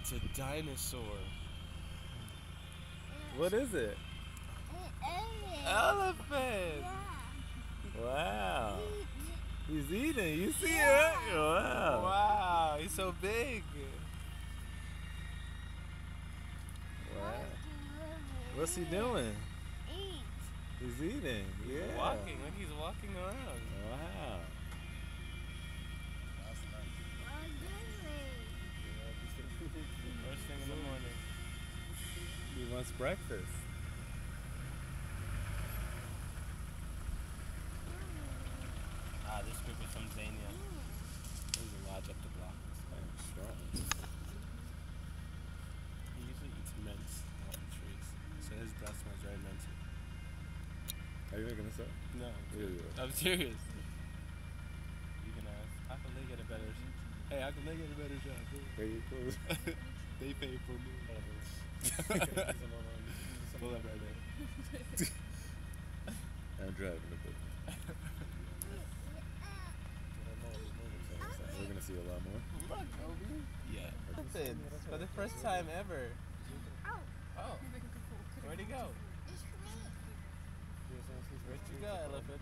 It's a dinosaur. What is it? Elephant. Wow. He's eating. You see it? Wow. Wow, he's so big. Wow. What's he doing? He's eating. Yeah. Walking, like he's walking around. Wow. First thing in the morning. He wants breakfast. Ah, this group is from Zania. There's a lodge up the block. Damn, strong. He usually eats mints off the trees. So his breath smells very minty. Are you making this up? No, I'm serious. I'm serious. You can ask. How can they get a better Hey, how can they get a better shot? too? Very close. they pay for me. Pull up right there. I'm driving a bit. We're gonna see a lot more. Look, Obe. Yeah. Elephants. For the first time ever. Oh. oh. Where'd he go? Where'd you go, elephant?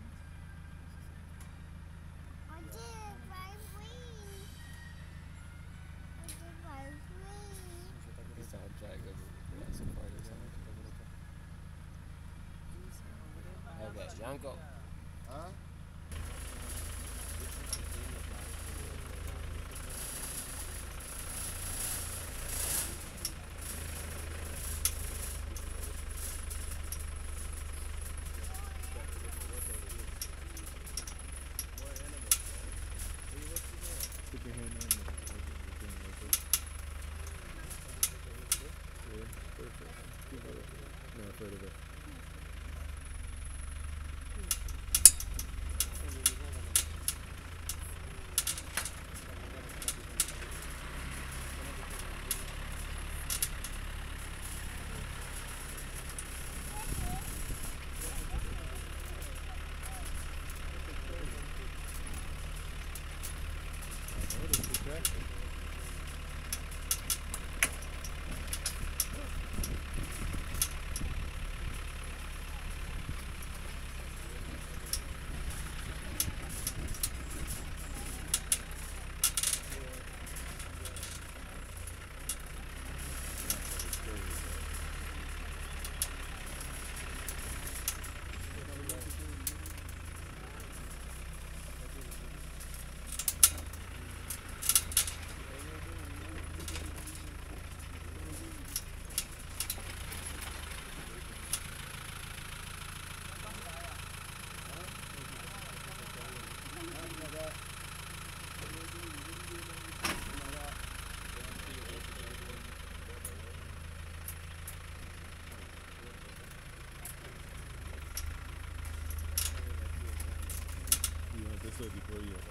Way you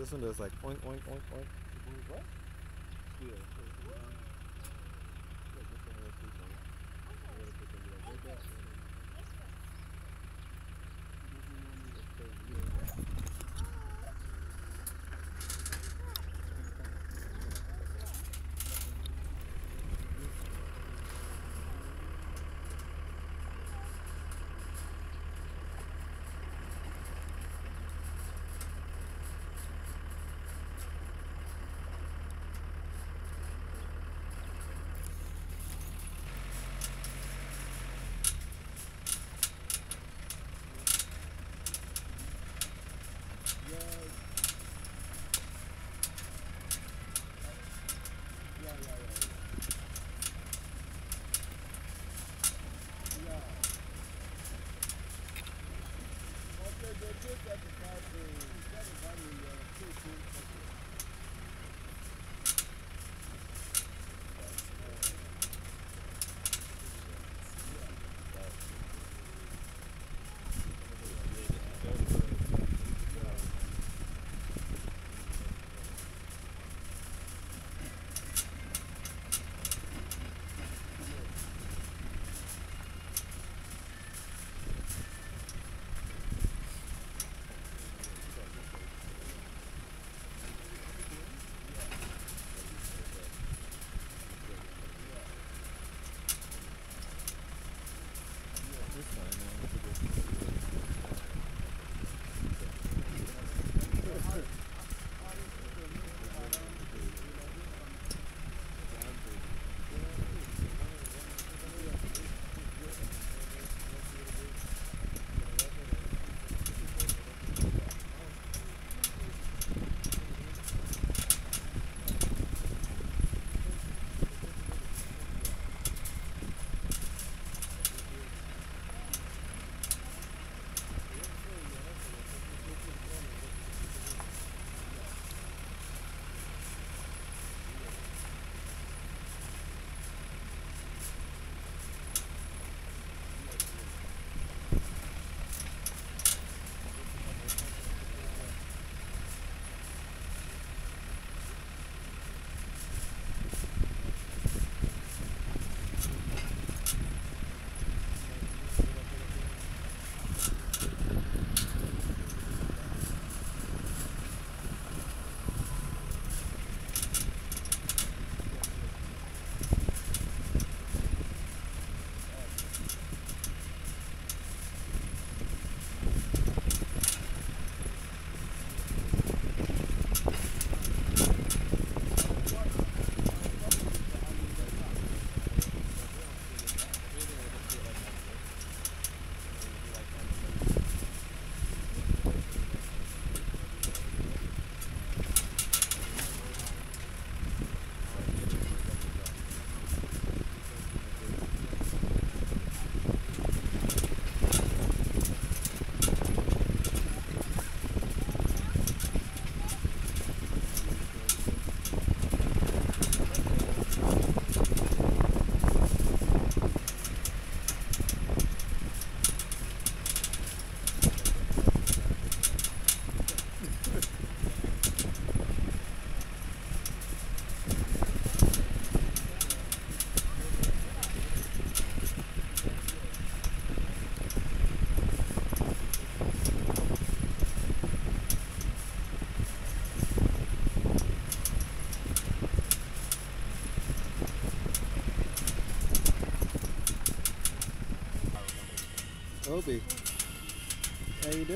This one does like oink, oink, oink, oink. What? Yeah.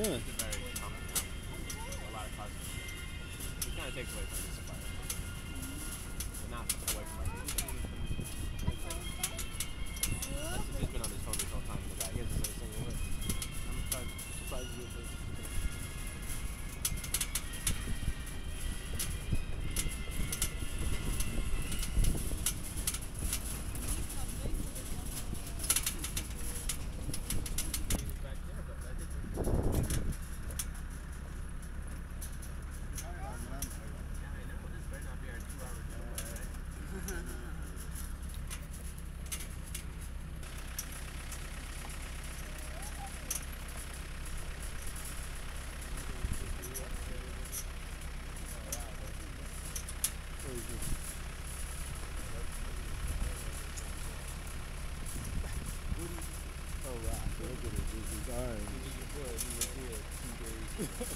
doing? Ha ha ha.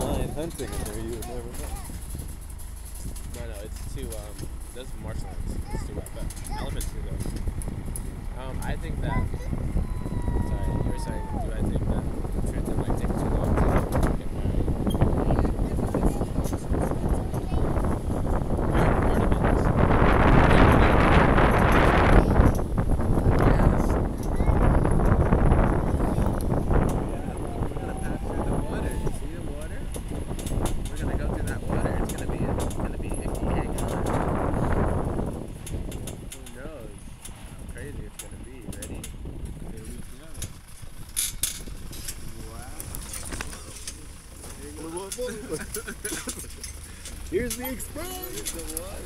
Lion hunting in there. You would never know. No, no, it's too, um, those are marshlands. It's too rough. But elephants do those. Um, I think that, sorry, you were saying, do I think that transit might take too long to get married? Yeah, part of it is. Yes. Here's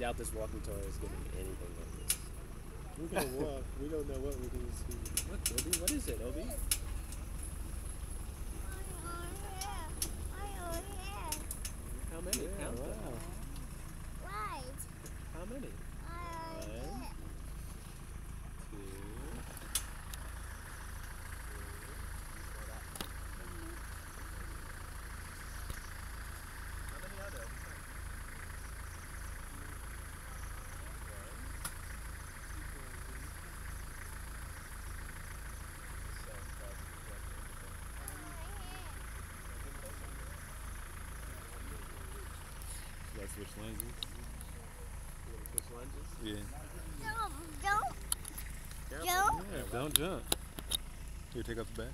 doubt this walking tour is gonna be anything like this. We're gonna walk. We don't know what we're gonna see. What, Obe? What is it, Obe? How many? Yeah, Count them. wow. How many? One, two, How many are there? You guys switch lenses? Which lunges? Yeah. Careful. Yeah, don't jump. Here, take off the back.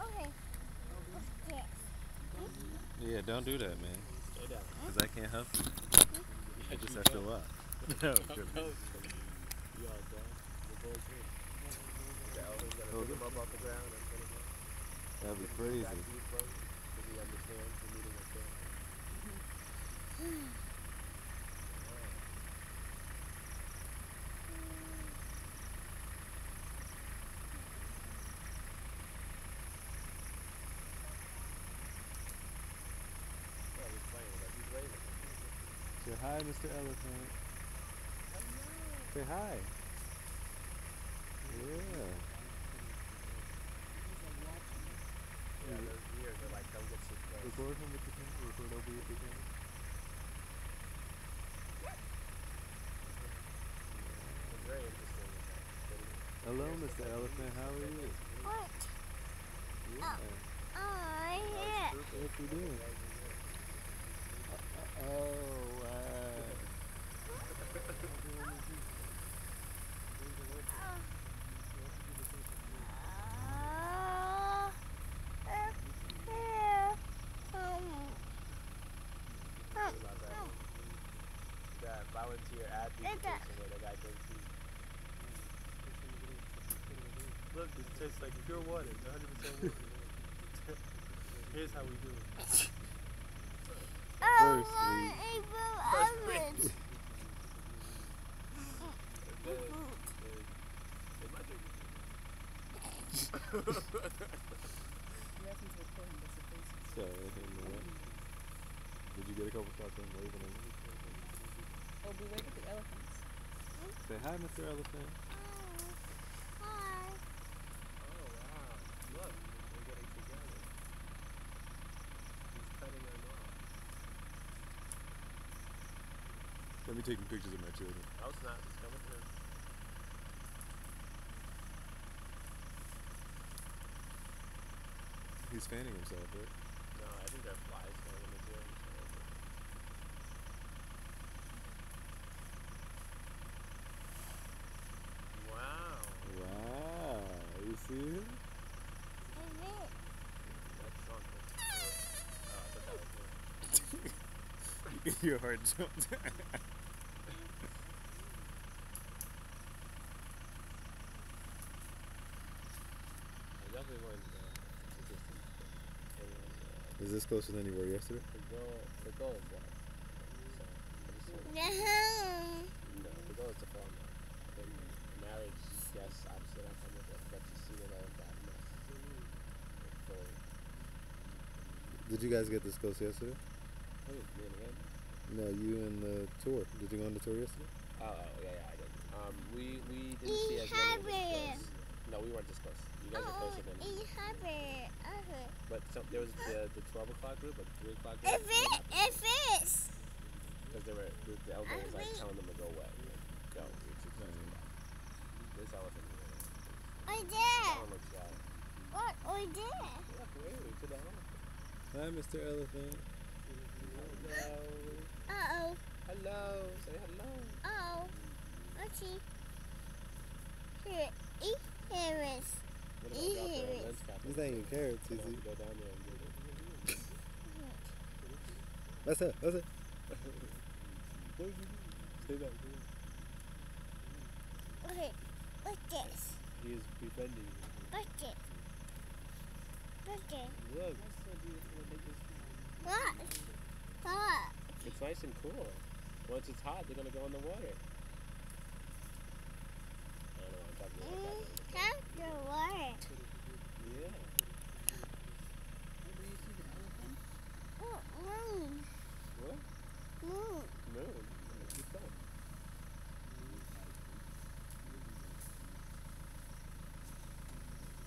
Okay. Yeah, don't do that, man. Stay down. Because I can't help you. Mm-hmm. I just have to walk. no, Go, go. You all done? The boys here. The gonna Hold pick him up off the ground and put him up. that'd be Back crazy. to you, bro. Does he understand the meeting up there? Oh, he's playing with us. He's waving. Say hi, Mr. Elephant. Say hi. Yeah. Yeah, those ears are like, don't get too close. Record him with the camera. Record over with the camera. It's very interesting. with that video. Hello, Mr. Elephant. How are you? What? Yeah. Oh, What you doing? Uh, oh, wow. What about that? That volunteer ad presentation where they got great food. Look, it tastes like pure water. 100% water. Here's how we do it. First, we- First And then, then, they might drink So, anything to what? Did you get a couple shots of him waving at you? Oh, we wave at the elephants. Say hi, Mr. Elephant. Oh, wow. Look, they're getting together. He's cutting them off. Me taking pictures of my children. Not. It's coming through. He's fanning himself, right? No, I think they're flies going in the ear. Wow. Wow. You see him? That's something. Oh, I thought that was good. Your heart jumped. I definitely want uh, to just anyone. Uh, Is this closer than you were yesterday? the goal, the goal is what? So, I'm just no, the goal is to fall in love. I think marriage, yes, obviously that come with it, but to see it all that mess. Fully. Did you guys get this close yesterday? Who is me and him? No, you and the tour. Did you go on the tour yesterday? Oh, yeah, yeah, I did. Um, we we didn't see as many of this close. No, we weren't this close. You guys are oh, closer than me. Uh-huh. But some, there was the the twelve o'clock group, or the three o'clock group. If it, if it's. Because they were the, the elder was like telling them to go away. Like, go, it's too close to that. This elephant. That one looks wild. Look, wait to the elephant. Hi, Mr. Elephant. Hello. Uh-oh. Hello. Say hello. What about drop the lens cap? These ain't even carrots, You is have go down there and get it. That's it. That's it. Stay back. Stay back. He is befriending you. Bucket. Bucket. Look, Look. Look. it's nice and cool. Once it's hot, they're gonna go in the water.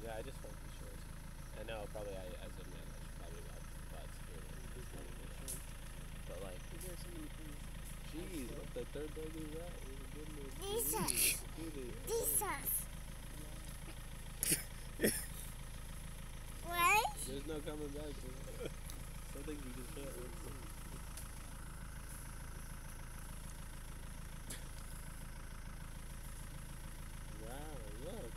Yeah, I just want to be sure. I know, probably I, as a man, I should probably watch watch here and just wanna make sure. But like, Because there are so many things. geez, what the third dog is that? Oh my goodness. Jesus. Jeez, Judy, oh. Jesus. What? There's no coming back to that. Some things you just can't unsee. Wow, look.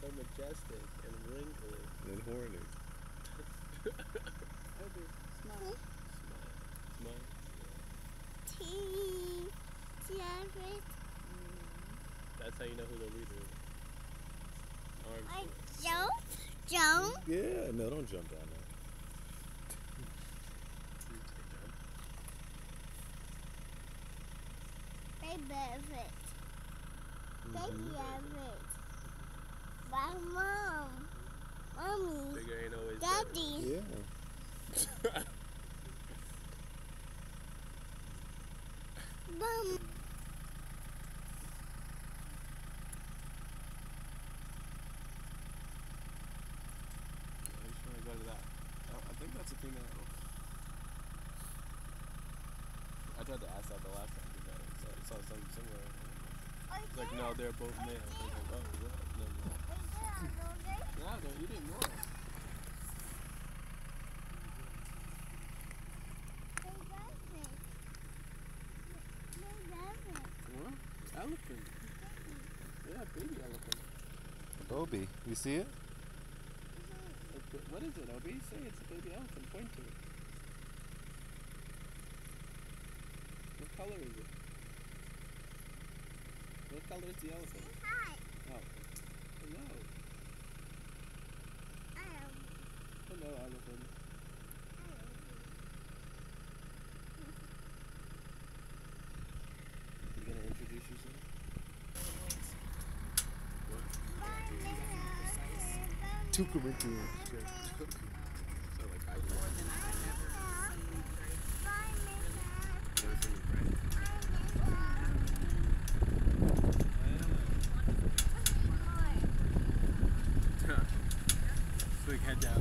So majestic and wrinkly. And horny. Obe, smile. Smile. Smile. Tea. Jared. Mm. That's how you know who the leader is. Arms. I full. jump. Jump. Yeah, no, don't jump down there. Baby Everett. Baby Everett. My mom. Mommy. Bigger ain't always. Daddy. Yeah. Mom. I, think that's the thing that. I tried to ask that the last time it. I saw some somewhere. It's like, no, they're both male. Like, oh, what? No, no. Yeah, no, you didn't know. What? Elephant. Yeah, baby elephant. Obe, you see it? What is it, Obe? Say it's a baby elephant. Point to it. What color is it? Color is the elephant? Oh. Hello. Hello, elephant. You gonna introduce yourself? Two Corinthians. So like I do. More than I have ever seen you pray. Never seen you pray. Quick head down.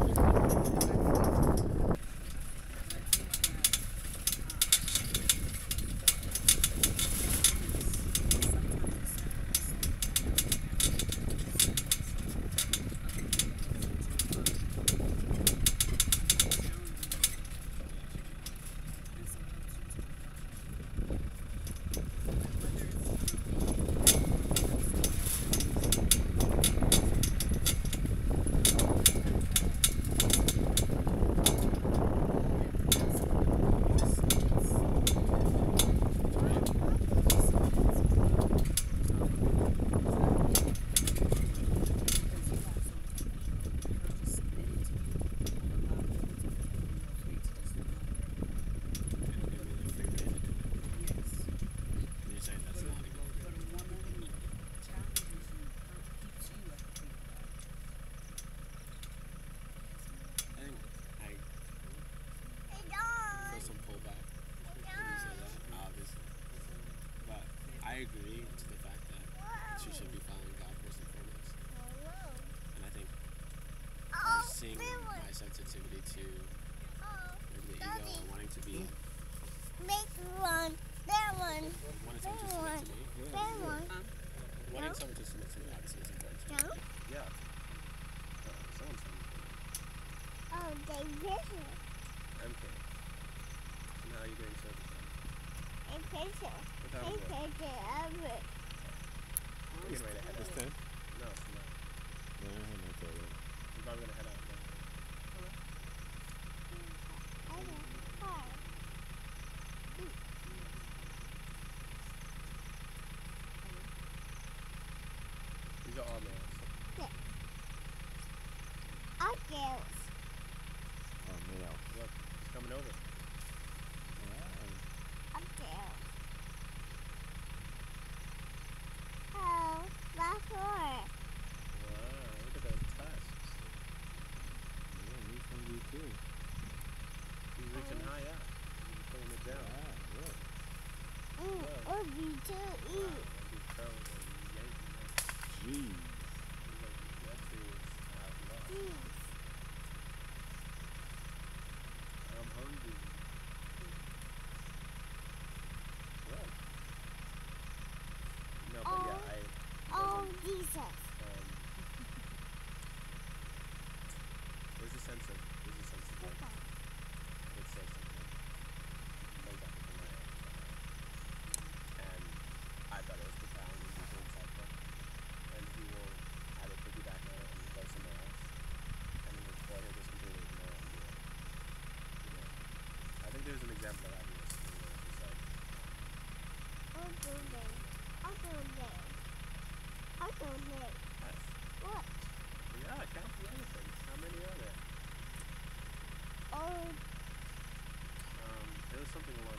You're saying that's not even. But a woman challenges you, her keeps you at the feet. I think I feel some pullback when you say that, obviously. But I agree to the fact that she should be following God first and foremost. And I think her seeing my sensitivity to maybe the ego or wanting to be Make one. That one. wanting someone to submit to me. That one. Wanting someone to submit to me obviously is important to me. Jump. Yeah. Uh, someone's coming. Oh, they visit. MK. So now you're getting service. A picture. What A time is it? picture of it. We're getting ready to head It's out. hungry to eat. Jeez. I'm hungry. No, but oh, yeah, I. Oh, Jesus. Um, where's the sensor? one there. Yes. What? Yeah, count the elephants. How many are there? Um, there was something along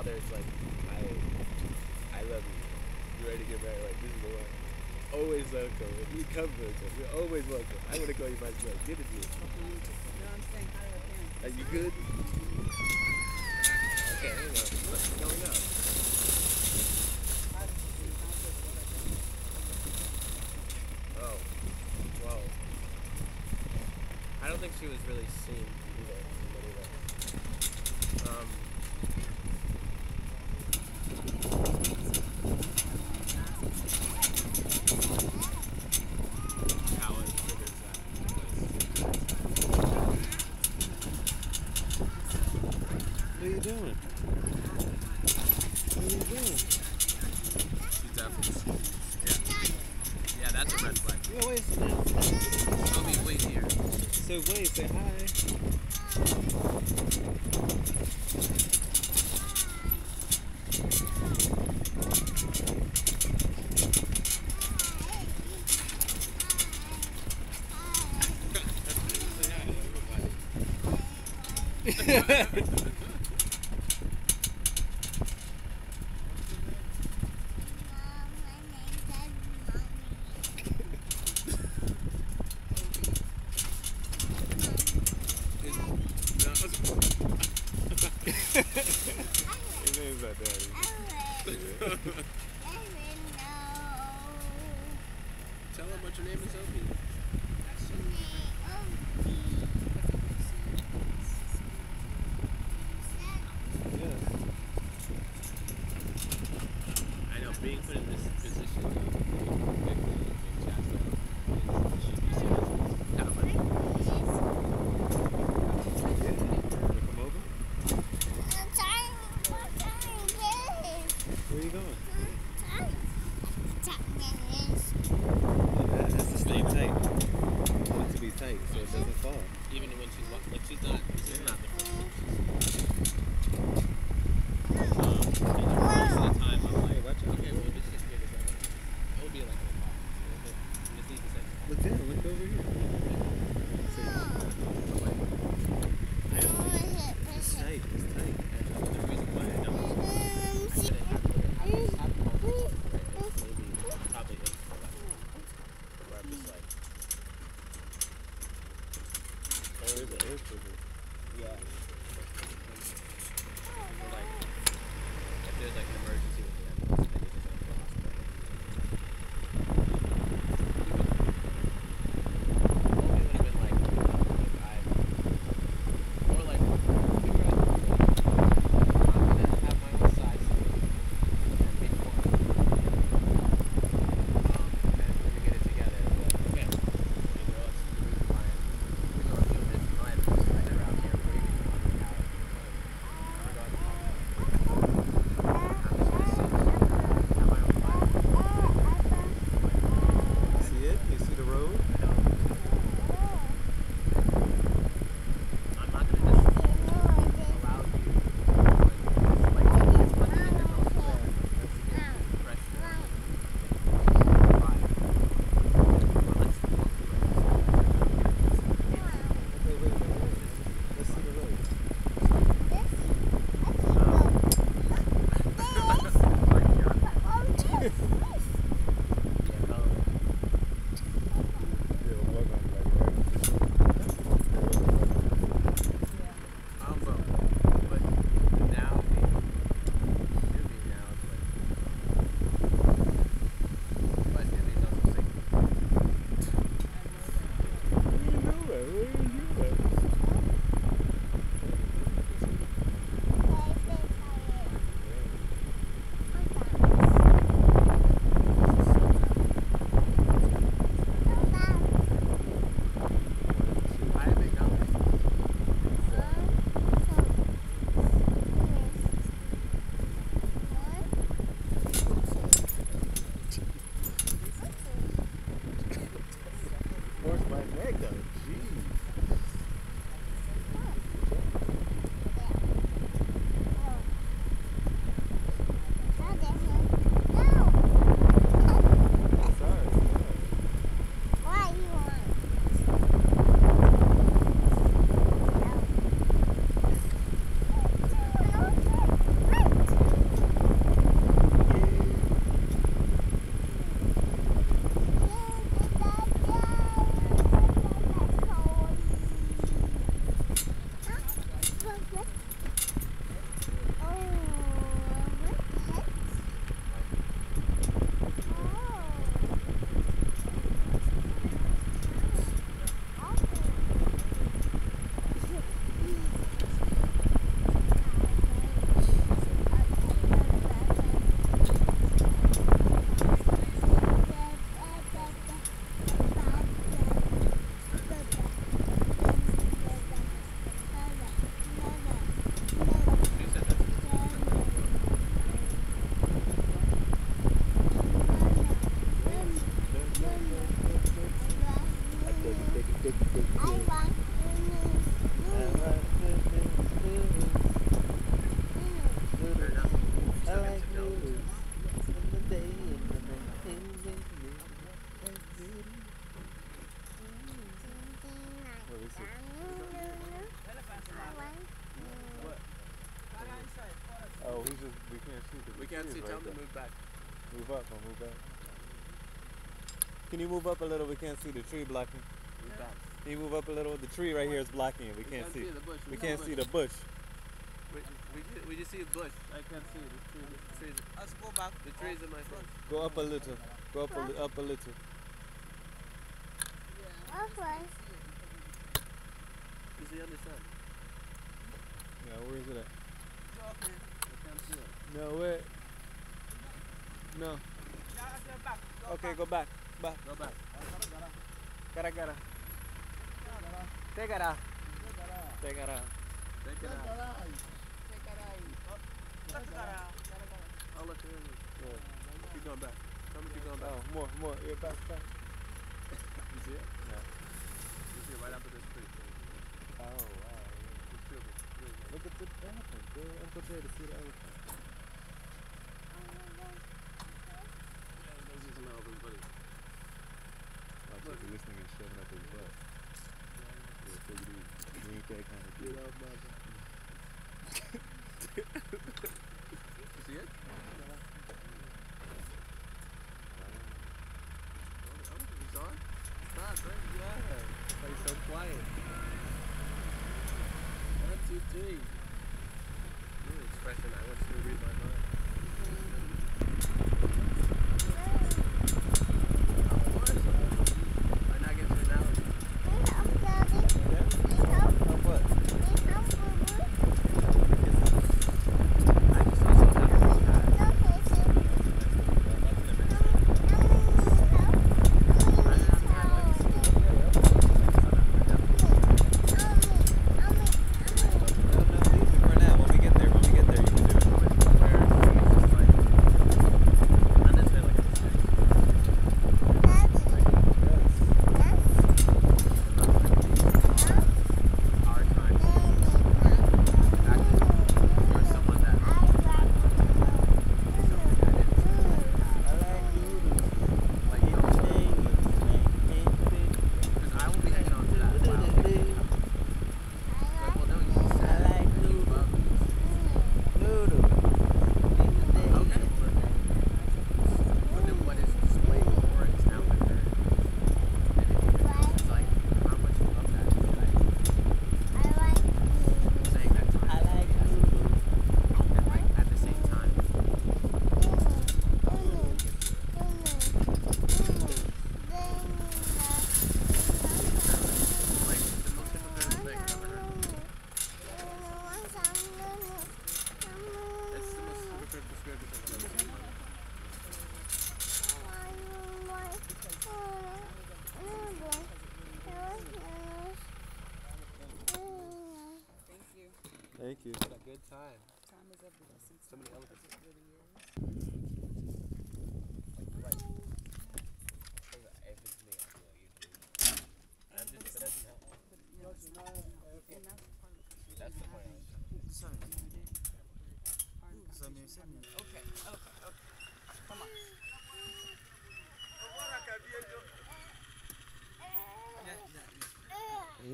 father's like, I, I love you. You ready to get married? Like this is the one. Always welcome. If you come to You're always welcome. I want to call you my son. Give it to me. No, I'm saying hi to parents. Are you good? Okay, hang on. What's going on? Oh, whoa. I don't think she was really seen. What's your name and Sophie. Is Tell right them to there. move back. Move up or move back. Can you move up a little? We can't see the tree blocking. Move back. Can you move up a little? The tree right here is blocking it. We can't see. the bush. We can't see the bush. We, we, ju- we just see a bush. I can't see the tree. The trees. Let's go back. The trees in my face. Go up a little. Go up a, li- up a little. Okay. You see on the sun. Yeah, where is it at? Go up, man. I can't see it. No, where? No. Back. Go Okay, back. go back. Back. Go back. Gara gara. Tegara. Tegara. Take it out. Let's go. I'll let you in. Keep going back. Tell me keep going back. Oh, more, more. Yeah, back, back. You see it? Yeah. You see it right after this tree. Oh, wow. It's. Look at the elephant. Go up there to see the elephant. This is an elephant, buddy. Watch it, 'cause this nigga shoving up his butt. Yeah, take it easy. You ain't that kind of dude. You see it? Oh, he's on? Stop, right? Yeah. So quiet? One, two, three.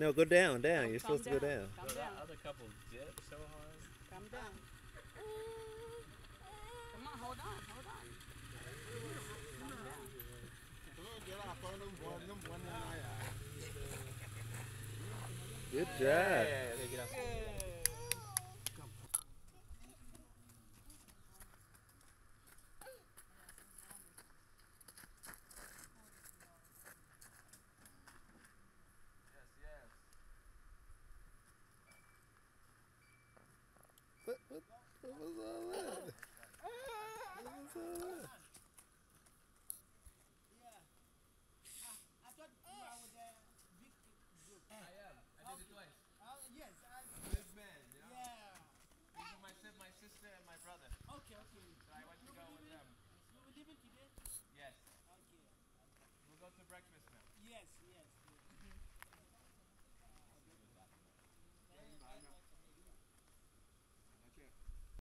No, go down, down. You're Calm supposed to go down. Calm So down. that other couple dipped so hard. Calm down. Come on, hold on, hold on. Calm down. Good job. yeah, get out.